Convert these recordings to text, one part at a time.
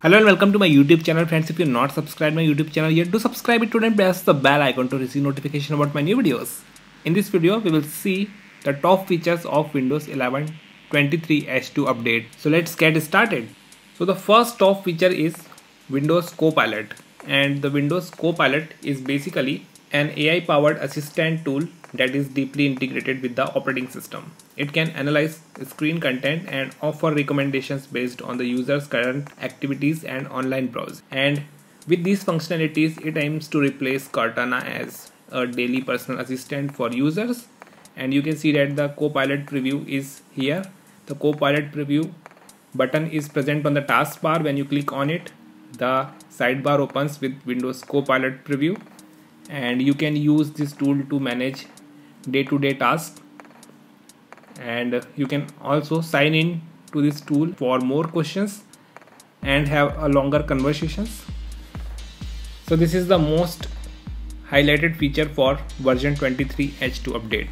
Hello and welcome to my YouTube channel friends. If you're not subscribed my YouTube channel yet, do subscribe it today and press the bell icon to receive notification about my new videos. In this video, we will see the top features of Windows 11 23H2 update. So let's get started. So the first top feature is Windows Copilot and the Windows Copilot is basically an AI powered assistant tool that is deeply integrated with the operating system. It can analyze screen content and offer recommendations based on the user's current activities and online browse. And with these functionalities, it aims to replace Cortana as a daily personal assistant for users. And you can see that the Copilot preview is here. The Copilot preview button is present on the taskbar. When you click on it, the sidebar opens with Windows Copilot preview and you can use this tool to manage day-to-day -day tasks and you can also sign in to this tool for more questions and have a longer conversations. So this is the most highlighted feature for version 23 h2 update.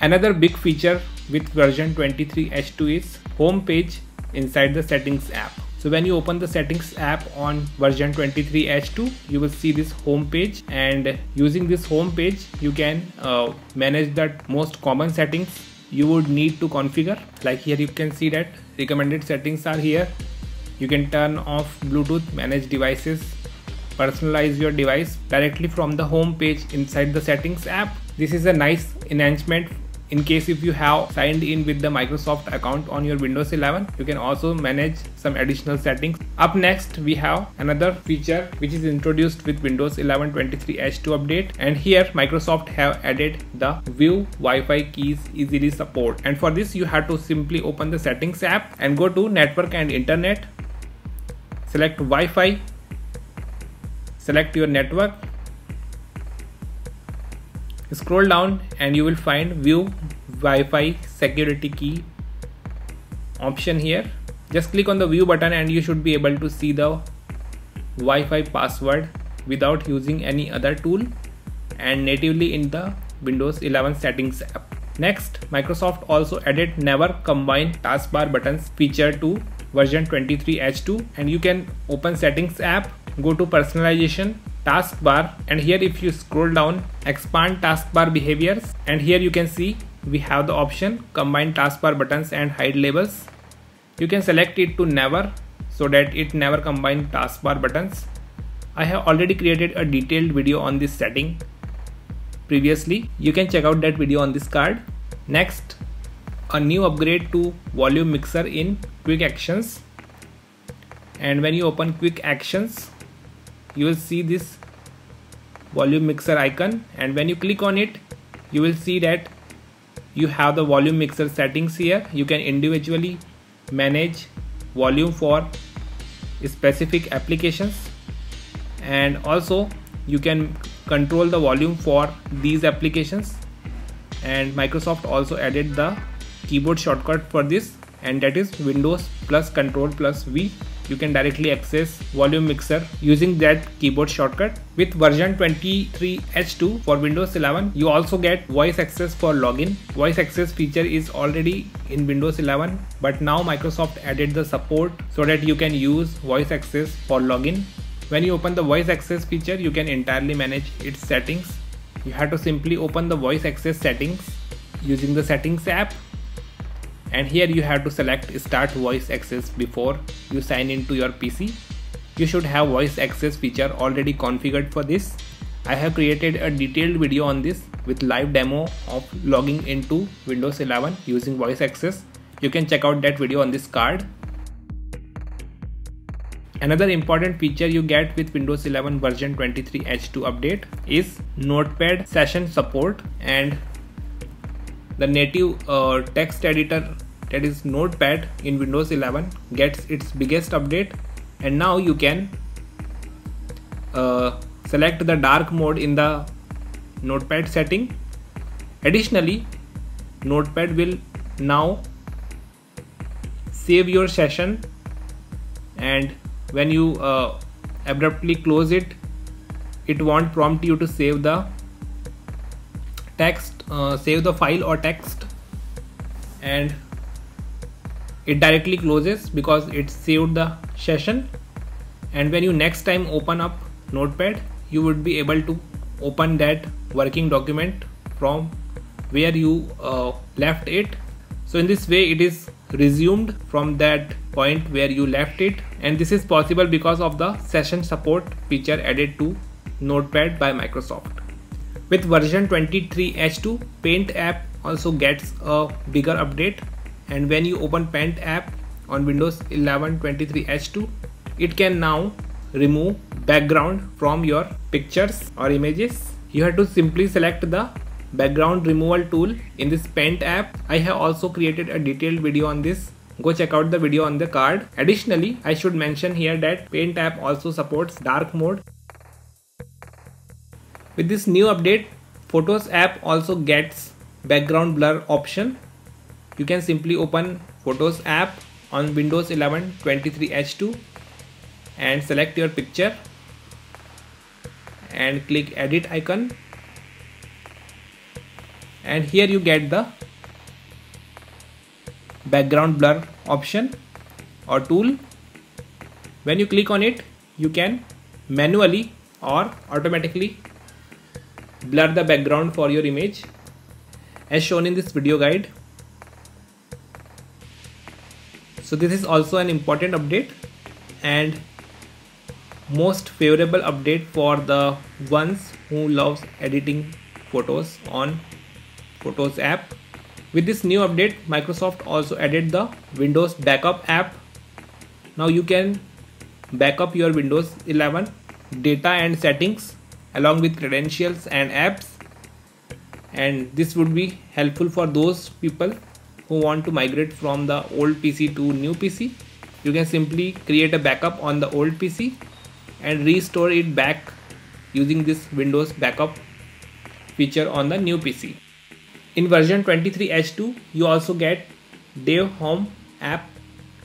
Another big feature with version 23 h2 is home page inside the settings app. So when you open the settings app on version 23H2, you will see this home page. And using this home page, you can uh, manage the most common settings you would need to configure. Like here you can see that recommended settings are here. You can turn off Bluetooth, manage devices, personalize your device directly from the home page inside the settings app. This is a nice enhancement in case if you have signed in with the Microsoft account on your Windows 11 you can also manage some additional settings. Up next we have another feature which is introduced with Windows 11 23 H2 update. And here Microsoft have added the view Wi-Fi keys easily support. And for this you have to simply open the settings app and go to network and internet. Select Wi-Fi. Select your network scroll down and you will find view Wi-Fi security key option here just click on the view button and you should be able to see the Wi-Fi password without using any other tool and natively in the Windows 11 settings app. Next, Microsoft also added never combine taskbar buttons feature to version 23H2 and you can open settings app, go to personalization taskbar and here if you scroll down expand taskbar behaviors and here you can see we have the option combine taskbar buttons and hide labels. You can select it to never so that it never combine taskbar buttons. I have already created a detailed video on this setting previously. You can check out that video on this card. Next a new upgrade to volume mixer in quick actions. And when you open quick actions you will see this volume mixer icon and when you click on it you will see that you have the volume mixer settings here. You can individually manage volume for specific applications. And also you can control the volume for these applications. And Microsoft also added the keyboard shortcut for this and that is Windows plus control plus V you can directly access volume mixer using that keyboard shortcut. With version 23h2 for windows 11 you also get voice access for login. Voice access feature is already in windows 11 but now microsoft added the support so that you can use voice access for login. When you open the voice access feature you can entirely manage its settings. You have to simply open the voice access settings using the settings app and here you have to select start voice access before you sign into your PC. You should have voice access feature already configured for this. I have created a detailed video on this with live demo of logging into Windows 11 using voice access. You can check out that video on this card. Another important feature you get with Windows 11 version 23 H2 update is Notepad session support and the native uh, text editor that is notepad in windows 11 gets its biggest update. And now you can uh, select the dark mode in the notepad setting. Additionally notepad will now save your session. And when you uh, abruptly close it it won't prompt you to save the text uh, save the file or text and it directly closes because it saved the session. And when you next time open up notepad you would be able to open that working document from where you uh, left it. So in this way it is resumed from that point where you left it. And this is possible because of the session support feature added to notepad by microsoft with version 23h2 paint app also gets a bigger update. And when you open paint app on windows 11 23h2 it can now remove background from your pictures or images. You have to simply select the background removal tool in this paint app. I have also created a detailed video on this. Go check out the video on the card. Additionally i should mention here that paint app also supports dark mode with this new update photos app also gets background blur option. You can simply open photos app on windows 11 23h2 and select your picture and click edit icon. And here you get the background blur option or tool. When you click on it you can manually or automatically blur the background for your image as shown in this video guide. So this is also an important update and most favorable update for the ones who loves editing photos on photos app. With this new update microsoft also added the windows backup app. Now you can backup your windows 11 data and settings along with credentials and apps and this would be helpful for those people who want to migrate from the old PC to new PC you can simply create a backup on the old PC and restore it back using this Windows backup feature on the new PC. In version 23H2, you also get Dev Home app,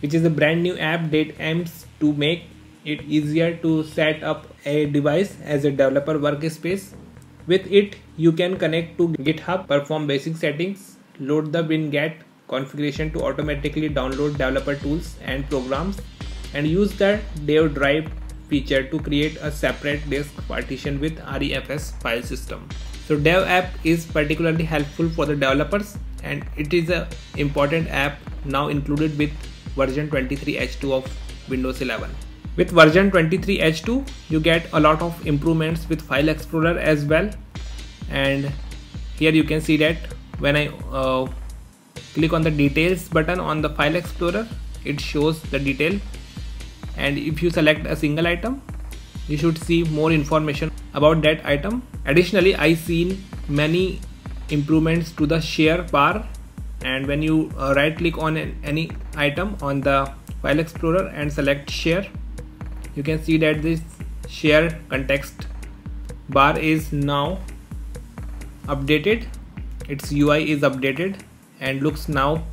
which is a brand new app that aims to make it easier to set up a device as a developer workspace. With it, you can connect to GitHub, perform basic settings, load the winget configuration to automatically download developer tools and programs, and use the dev drive feature to create a separate disk partition with REFS file system. So dev app is particularly helpful for the developers and it is a important app now included with version 23H2 of Windows 11. With version 23H2 you get a lot of improvements with file explorer as well. And here you can see that when I uh, click on the details button on the file explorer it shows the detail. And if you select a single item you should see more information about that item. Additionally i seen many improvements to the share bar. And when you uh, right click on any item on the file explorer and select share you can see that this share context bar is now updated its UI is updated and looks now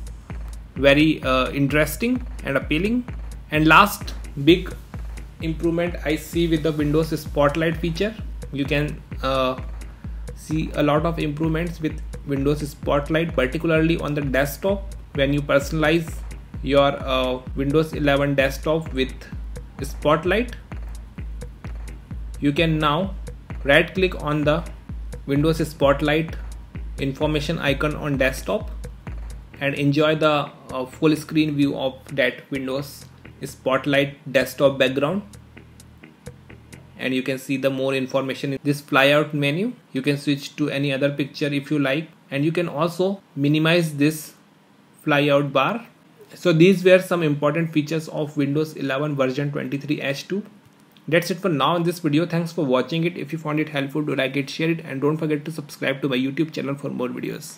very uh, interesting and appealing and last big improvement I see with the Windows Spotlight feature. You can uh, see a lot of improvements with Windows Spotlight, particularly on the desktop when you personalize your uh, Windows 11 desktop with Spotlight. You can now right click on the Windows Spotlight information icon on desktop and enjoy the uh, full screen view of that Windows spotlight desktop background. And you can see the more information in this flyout menu. You can switch to any other picture if you like. And you can also minimize this flyout bar so these were some important features of windows 11 version 23 h2 that's it for now in this video. Thanks for watching it. If you found it helpful do like it share it and don't forget to subscribe to my youtube channel for more videos